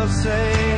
will say